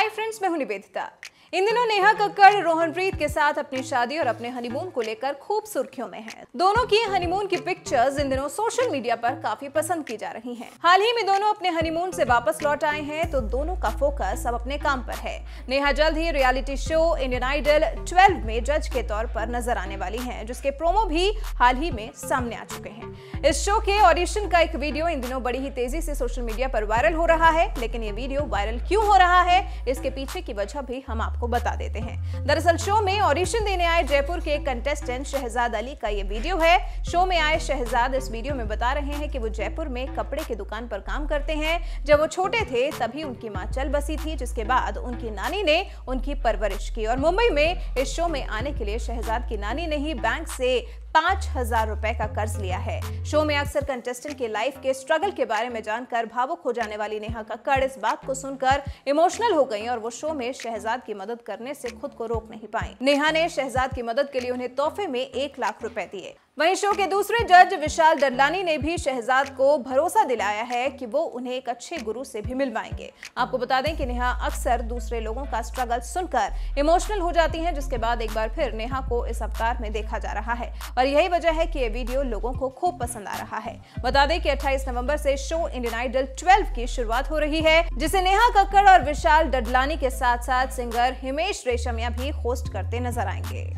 Hi friends मैं हूँ निवेदिता। इन दिनों नेहा कक्कड़, रोहनप्रीत के साथ अपनी शादी और अपने हनीमून को लेकर खूब सुर्खियों में हैं। दोनों की हनीमून की पिक्चर्स इन दिनों सोशल मीडिया पर काफ़ी पसंद की जा रही हैं। हाल ही में दोनों अपने हनीमून से वापस लौट आए हैं तो दोनों का फोकस अब अपने काम पर है नेहा जल्द ही रियलिटी शो इंडियन आइडल 12 में जज के तौर पर नज़र आने वाली है, जिसके प्रोमो भी हाल ही में सामने आ चुके हैं इस शो के ऑडिशन का एक वीडियो इन दिनों बड़ी ही तेज़ी से सोशल मीडिया पर वायरल हो रहा है, लेकिन ये वीडियो वायरल क्यों हो रहा है, इसके पीछे की वजह भी हम आपको बता देते हैं। दरअसल शो में ऑडिशन देने आए जयपुर के कंटेस्टेंट शहजाद अली का ये वीडियो है। शो में आए शहजाद इस वीडियो में बता रहे हैं कि वो जयपुर में कपड़े की दुकान पर काम करते हैं। जब वो छोटे थे, तभी उनकी माँ चल बसी थी, जिसके बाद उनकी नानी ने उनकी परवरिश की। और मुंबई में इस शो में आने के लिए शहजाद की नानी ने ही बैंक से पाँच हज़ार रुपए का कर्ज लिया है। शो में अक्सर कंटेस्टेंट के लाइफ के स्ट्रगल के बारे में जानकर भावुक हो जाने वाली नेहा कक्कड़ इस बात को सुनकर इमोशनल हो गई और वो शो में शहजाद की मदद करने से खुद को रोक नहीं पाई। नेहा ने शहजाद की मदद के लिए उन्हें तोहफे में एक लाख रुपए दिए। वहीं शो के दूसरे जज विशाल डडलानी ने भी शहजाद को भरोसा दिलाया है कि वो उन्हें एक अच्छे गुरु से भी मिलवाएँगे। आपको बता दें कि नेहा अक्सर दूसरे लोगों का स्ट्रगल सुनकर इमोशनल हो जाती हैं, जिसके बाद एक बार फिर नेहा को इस अवतार में देखा जा रहा है। और यही वजह है कि ये वीडियो लोगों को खूब पसंद आ रहा है। बता दें कि अट्ठाईस नवंबर से शो इंडियन आइडल 12 की शुरुआत हो रही है, जिसे नेहा कक्कड़ और विशाल डडलानी के साथ साथ सिंगर हिमेश रेशमिया भी होस्ट करते नज़र आएँगे।